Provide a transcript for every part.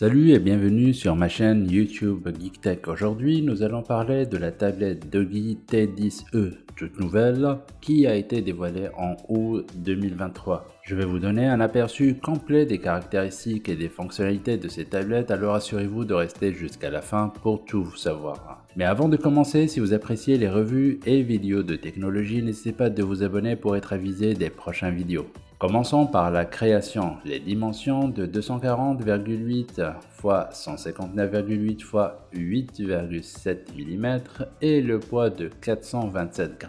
Salut et bienvenue sur ma chaîne YouTube GeekTech. Aujourd'hui, nous allons parler de la tablette Doggy T10e, nouvelle, qui a été dévoilée en août 2023. Je vais vous donner un aperçu complet des caractéristiques et des fonctionnalités de ces tablettes, alors assurez-vous de rester jusqu'à la fin pour tout savoir. Mais avant de commencer, si vous appréciez les revues et vidéos de technologie, n'hésitez pas de vous abonner pour être avisé des prochaines vidéos. Commençons par la création. Les dimensions de 240,8 x 159,8 x 8,7 mm et le poids de 427 g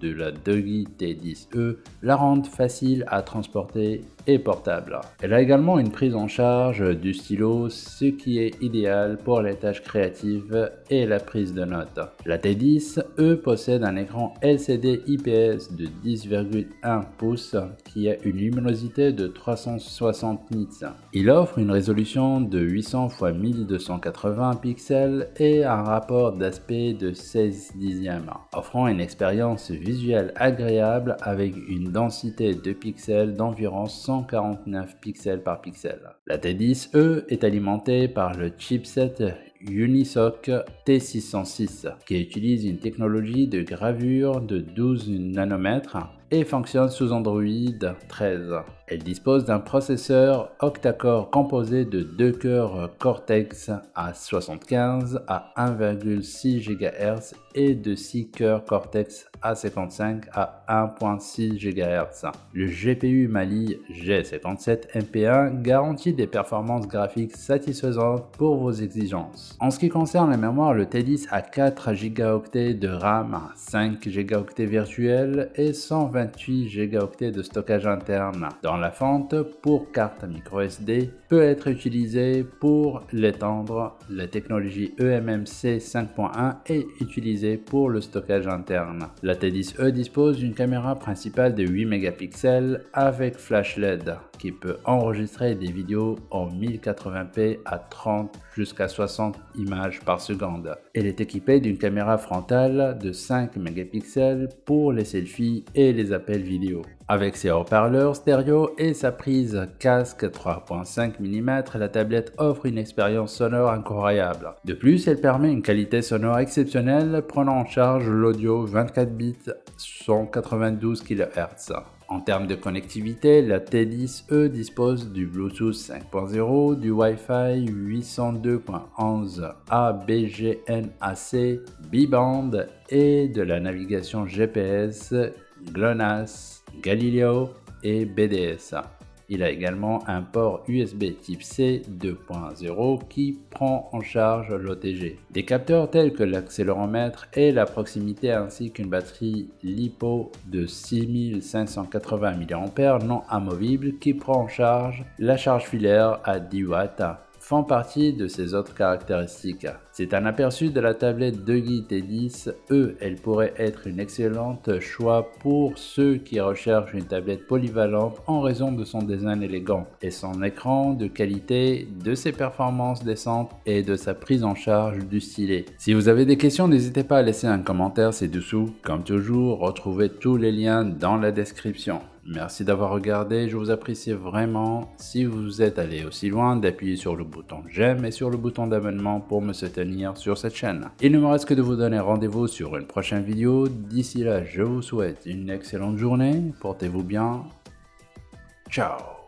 de la Doggy T10e la rendent facile à transporter portable. Elle a également une prise en charge du stylo, ce qui est idéal pour les tâches créatives et la prise de notes. La T10e possède un écran LCD IPS de 10,1 pouces qui a une luminosité de 360 nits. Il offre une résolution de 800 x 1280 pixels et un rapport d'aspect de 16 dixièmes, offrant une expérience visuelle agréable avec une densité de pixels d'environ 149 pixels par pixel. La T10e est alimentée par le chipset Unisoc T606 qui utilise une technologie de gravure de 12 nanomètres et fonctionne sous Android 13. Elle dispose d'un processeur octa-core composé de deux cœurs Cortex A75 à 1,6 GHz et de 6 cœurs Cortex A55 à 1.6 GHz. Le GPU Mali G57 MP1 garantit des performances graphiques satisfaisantes pour vos exigences. En ce qui concerne la mémoire, le T10 a 4 Go de RAM, 5 Go virtuels et 128 Go de stockage interne. La fente pour carte microSD peut être utilisée pour l'étendre. La technologie eMMC 5.1 est utilisée pour le stockage interne. La T10e dispose d'une caméra principale de 8 mégapixels avec flash LED qui peut enregistrer des vidéos en 1080p à 30 jusqu'à 60 images par seconde. Elle est équipée d'une caméra frontale de 5 mégapixels pour les selfies et les appels vidéo. Avec ses haut-parleurs stéréo et sa prise casque 3.5 mm, la tablette offre une expérience sonore incroyable. De plus, elle permet une qualité sonore exceptionnelle prenant en charge l'audio 24 bits 192 kHz. En termes de connectivité, la T10e dispose du Bluetooth 5.0, du Wi-Fi 802.11 ABGNAC B-band et de la navigation GPS GLONASS, Galileo et BDS. Il a également un port USB type C 2.0 qui prend en charge l'OTG. Des capteurs tels que l'accéléromètre et la proximité ainsi qu'une batterie LiPo de 6580 mAh non amovible qui prend en charge la charge filaire à 10 watts font partie de ses autres caractéristiques. C'est un aperçu de la tablette Doggy T10 E. Elle pourrait être une excellente choix pour ceux qui recherchent une tablette polyvalente en raison de son design élégant et son écran de qualité, de ses performances décentes et de sa prise en charge du stylet. Si vous avez des questions, n'hésitez pas à laisser un commentaire ci-dessous. Comme toujours, retrouvez tous les liens dans la description. Merci d'avoir regardé, je vous apprécie vraiment. Si vous êtes allé aussi loin, d'appuyer sur le bouton j'aime et sur le bouton d'abonnement pour me soutenir sur cette chaîne. Il ne me reste que de vous donner rendez-vous sur une prochaine vidéo. D'ici là, je vous souhaite une excellente journée. Portez-vous bien. Ciao